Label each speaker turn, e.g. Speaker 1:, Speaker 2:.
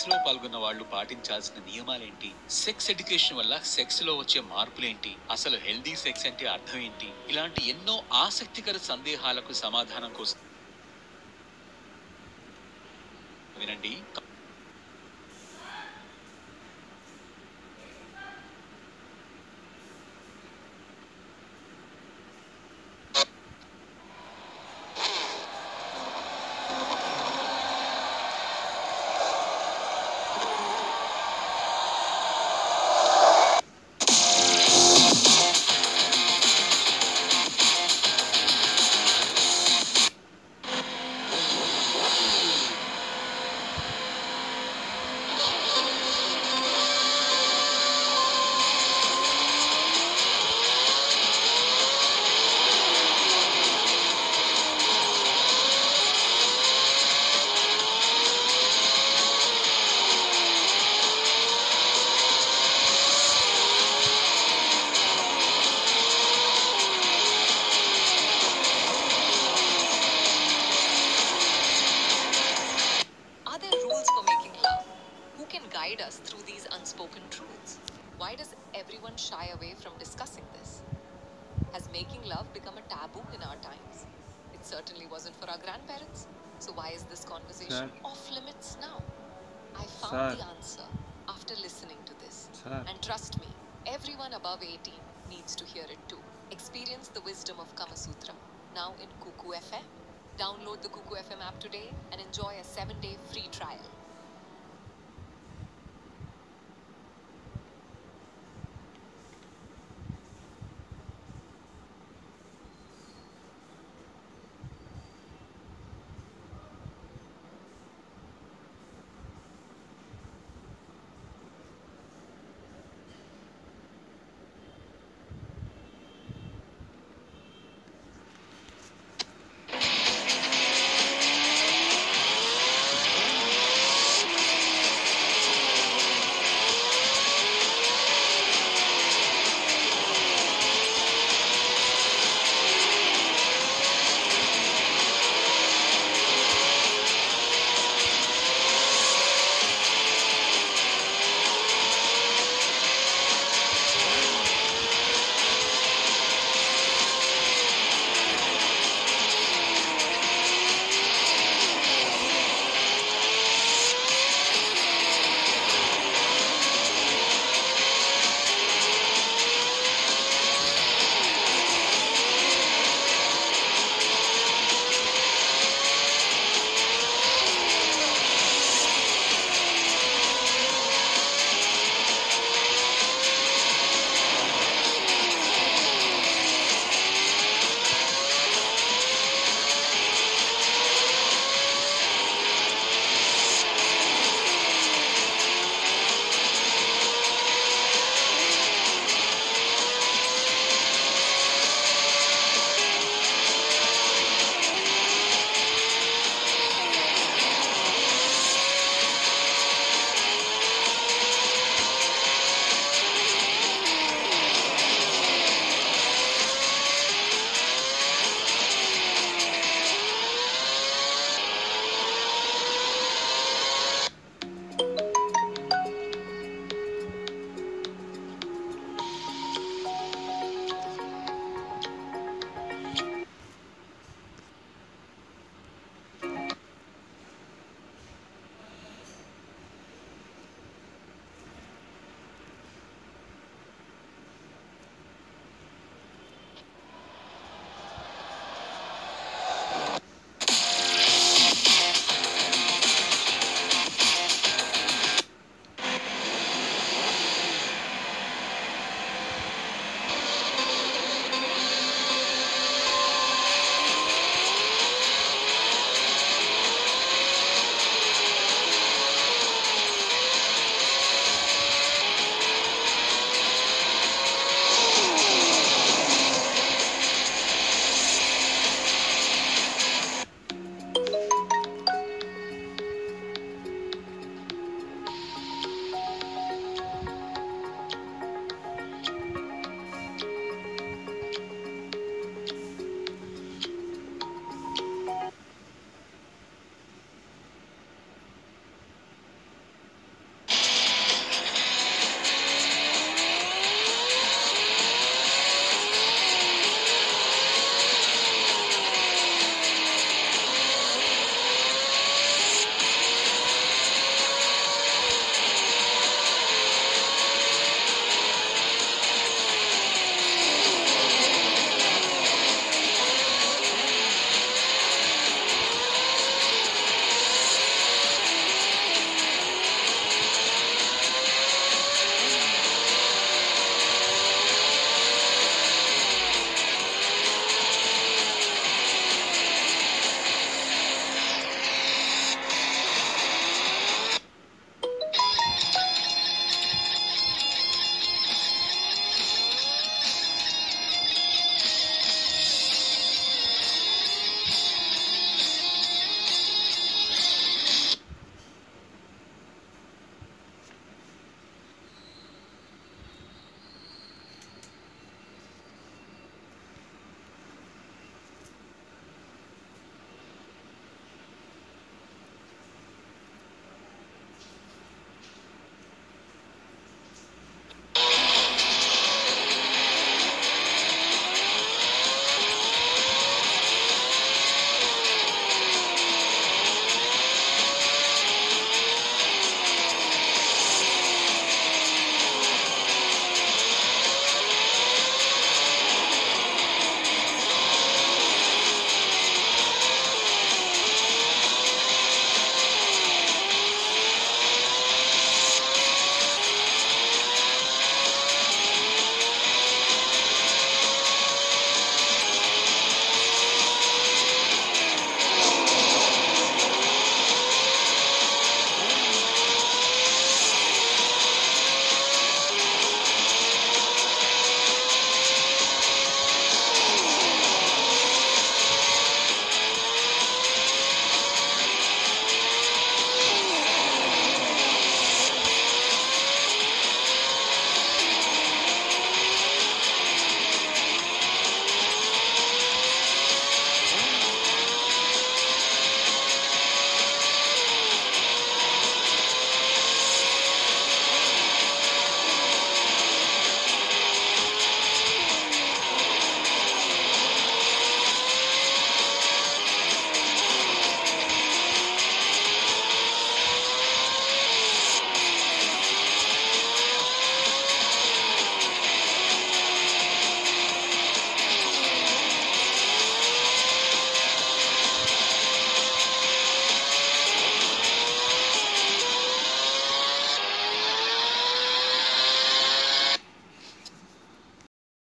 Speaker 1: సెక్స్లో పాల్గొన్న వాళ్ళు పాటించాల్సిన నియమాలేంటి? సెక్స్ ఎడ్యుకేషన్ వల్ల సెక్స్లో వచ్చే మార్పులేంటి? అసలు హెల్దీ సెక్స్ అంటే అర్థం ఏంటి ఇలాంటి ఎన్నో ఆసక్తికర సందేహాలకు సమాధానం కోసం వినండి.
Speaker 2: Through these unspoken truths? Why does everyone shy away from discussing this? Has making love become a taboo in our times? It certainly wasn't for our grandparents. So why is this conversation
Speaker 3: Sir.
Speaker 2: off limits now? I found
Speaker 3: Sir.
Speaker 2: the answer after listening to this.
Speaker 3: Sir.
Speaker 2: And trust me, everyone above 18 needs to hear it too. Experience the wisdom of Kama Sutra now in Kuku FM. Download the Kuku FM app today and enjoy a 7-day free trial.